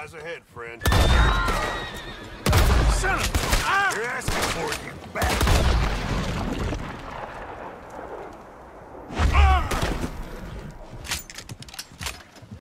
Eyes ahead, friend. Son